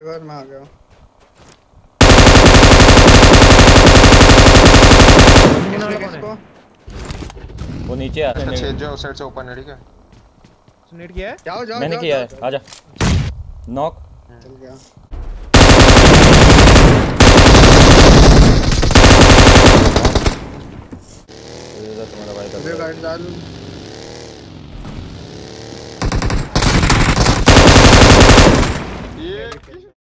घर में आ गया वो नीचे आ अच्छा छेद जो साइड से ओपन है ठीक है? नेट किया है? जाओ जाओ मैंने जाओ, किया है। आजा। नॉक चल गया। तुम्हारा भाई का Dick.